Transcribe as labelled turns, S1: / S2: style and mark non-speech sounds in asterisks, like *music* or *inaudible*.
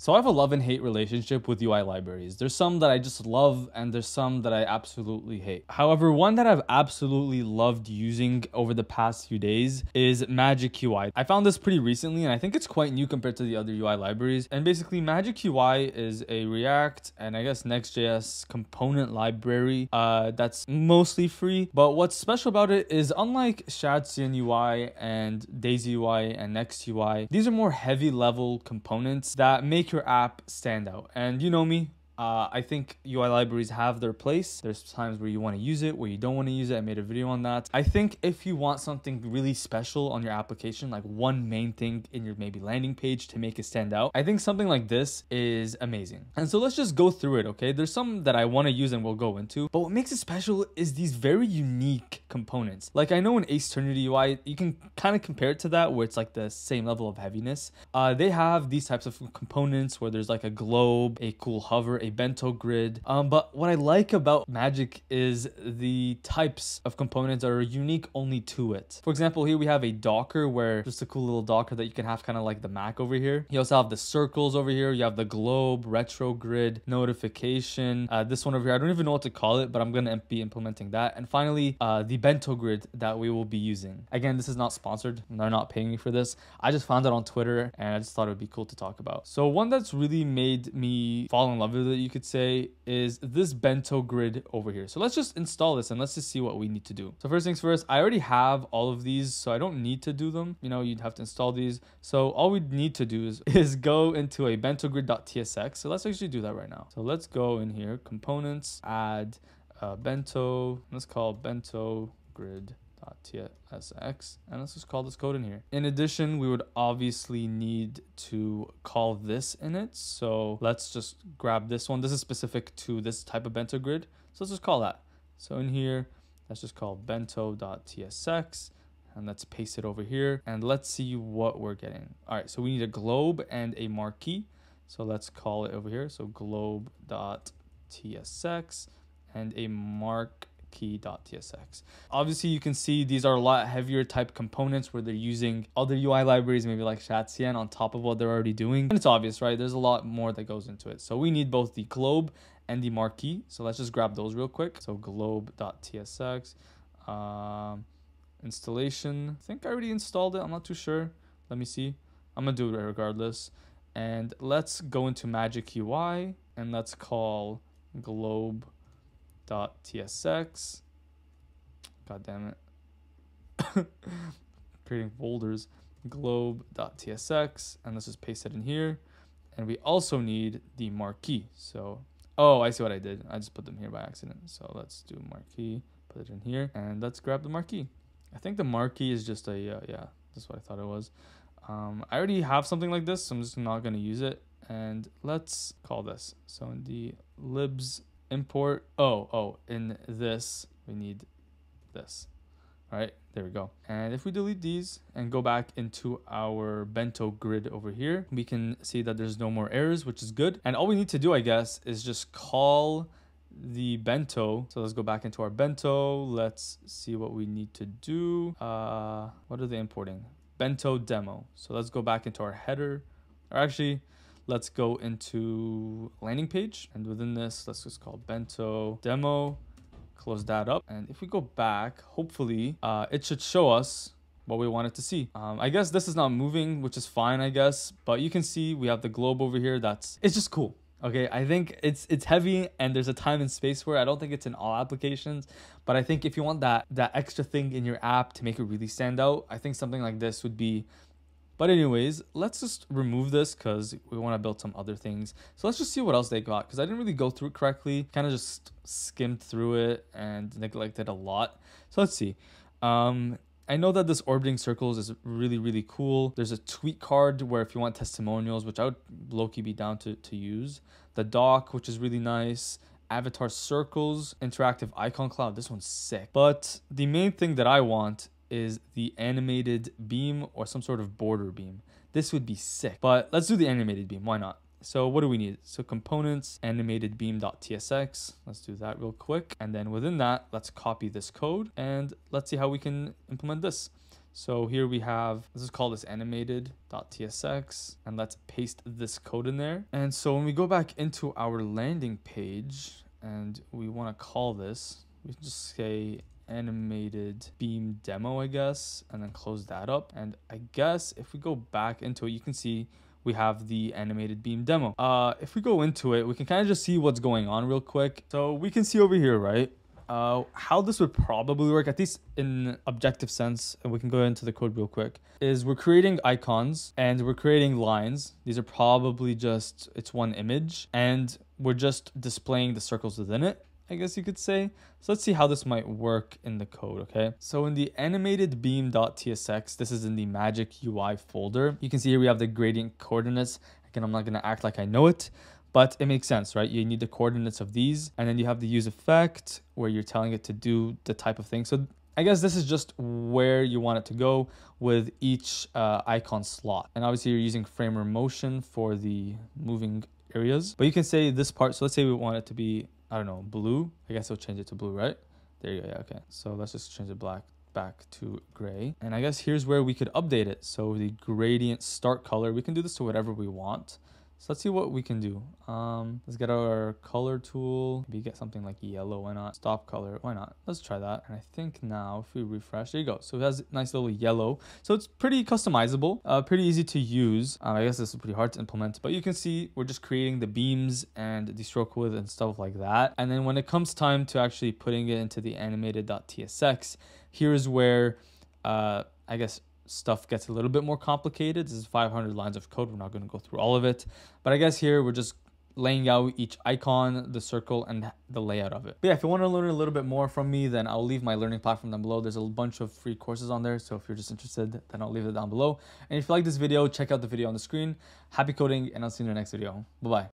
S1: So I have a love and hate relationship with UI libraries. There's some that I just love and there's some that I absolutely hate. However, one that I've absolutely loved using over the past few days is Magic UI. I found this pretty recently and I think it's quite new compared to the other UI libraries. And basically Magic UI is a React and I guess Next.js component library uh, that's mostly free. But what's special about it is unlike Shadcn UI and Daisy UI and Next UI, these are more heavy level components that make make your app stand out. And you know me, uh, I think UI libraries have their place. There's times where you want to use it, where you don't want to use it. I made a video on that. I think if you want something really special on your application, like one main thing in your maybe landing page to make it stand out, I think something like this is amazing. And so let's just go through it, okay? There's some that I want to use and we'll go into, but what makes it special is these very unique components. Like I know in Aceternity UI, you can kind of compare it to that where it's like the same level of heaviness. Uh, they have these types of components where there's like a globe, a cool hover, a bento grid. Um, but what I like about Magic is the types of components that are unique only to it. For example, here we have a Docker where just a cool little Docker that you can have kind of like the Mac over here. You also have the circles over here. You have the globe, retro grid, notification. Uh, this one over here, I don't even know what to call it, but I'm going to be implementing that. And finally, uh, the bento grid that we will be using. Again, this is not sponsored. They're not paying me for this. I just found it on Twitter and I just thought it would be cool to talk about. So one that's really made me fall in love with it you could say is this bento grid over here. So let's just install this and let's just see what we need to do. So first things first, I already have all of these, so I don't need to do them. You know, you'd have to install these. So all we need to do is, *laughs* is go into a bentogrid.tsx. So let's actually do that right now. So let's go in here, components, add uh, bento, let's call bento .tsx and let's just call this code in here. In addition, we would obviously need to call this in it. So let's just grab this one. This is specific to this type of bento grid. So let's just call that. So in here, let's just call bento.tsx and let's paste it over here and let's see what we're getting. All right, so we need a globe and a marquee. So let's call it over here. So globe.tsx and a mark key.tsx. Obviously, you can see these are a lot heavier type components where they're using other UI libraries, maybe like Shadcn on top of what they're already doing. And it's obvious, right? There's a lot more that goes into it. So we need both the globe and the marquee. So let's just grab those real quick. So globe.tsx. Um, installation. I think I already installed it. I'm not too sure. Let me see. I'm to do it regardless. And let's go into Magic UI and let's call globe .tsx. God damn it. *coughs* Creating folders. Globe.tsx. And let's just paste it in here. And we also need the marquee. So, oh, I see what I did. I just put them here by accident. So let's do marquee. Put it in here. And let's grab the marquee. I think the marquee is just a, uh, yeah, that's what I thought it was. Um, I already have something like this, so I'm just not going to use it. And let's call this. So in the libs import. Oh, oh, in this, we need this. All right, there we go. And if we delete these and go back into our bento grid over here, we can see that there's no more errors, which is good. And all we need to do, I guess, is just call the bento. So let's go back into our bento. Let's see what we need to do. Uh, what are they importing? Bento demo. So let's go back into our header. Or actually, let's go into landing page and within this let's just call bento demo close that up and if we go back hopefully uh, it should show us what we wanted to see. Um, i guess this is not moving which is fine i guess but you can see we have the globe over here that's it's just cool. Okay i think it's it's heavy and there's a time and space where i don't think it's in all applications but i think if you want that that extra thing in your app to make it really stand out i think something like this would be but anyways, let's just remove this because we want to build some other things. So let's just see what else they got because I didn't really go through it correctly. Kind of just skimmed through it and neglected a lot. So let's see. Um, I know that this orbiting circles is really, really cool. There's a tweet card where if you want testimonials, which I would low-key be down to, to use. The dock, which is really nice avatar circles, interactive icon cloud. This one's sick. But the main thing that I want is the animated beam or some sort of border beam. This would be sick, but let's do the animated beam. Why not? So what do we need? So components animated beam.tsx. Let's do that real quick. And then within that, let's copy this code and let's see how we can implement this. So here we have, let's just call this animated.tsx and let's paste this code in there. And so when we go back into our landing page and we want to call this, we can just say animated beam demo, I guess, and then close that up. And I guess if we go back into it, you can see we have the animated beam demo. Uh, if we go into it, we can kind of just see what's going on real quick. So we can see over here, right? Uh, how this would probably work, at least in objective sense, and we can go into the code real quick, is we're creating icons and we're creating lines. These are probably just, it's one image, and we're just displaying the circles within it. I guess you could say. So let's see how this might work in the code, okay? So in the animated beam.tsx, this is in the magic UI folder. You can see here we have the gradient coordinates. Again, I'm not gonna act like I know it, but it makes sense, right? You need the coordinates of these, and then you have the use effect where you're telling it to do the type of thing. So I guess this is just where you want it to go with each uh, icon slot. And obviously you're using framer motion for the moving areas, but you can say this part. So let's say we want it to be I don't know, blue. I guess I'll change it to blue, right? There you go. Yeah, okay. So let's just change it black back to gray. And I guess here's where we could update it. So the gradient start color, we can do this to whatever we want. So let's see what we can do. Um, let's get our color tool. Maybe get something like yellow. Why not? Stop color. Why not? Let's try that. And I think now if we refresh, there you go. So it has nice little yellow. So it's pretty customizable, uh, pretty easy to use. Um, I guess this is pretty hard to implement, but you can see we're just creating the beams and the stroke width and stuff like that. And then when it comes time to actually putting it into the animated.tsx, here's where uh, I guess stuff gets a little bit more complicated. This is 500 lines of code. We're not going to go through all of it. But I guess here we're just laying out each icon, the circle, and the layout of it. But yeah, if you want to learn a little bit more from me, then I'll leave my learning platform down below. There's a bunch of free courses on there. So if you're just interested, then I'll leave it down below. And if you like this video, check out the video on the screen. Happy coding, and I'll see you in the next video. Bye-bye.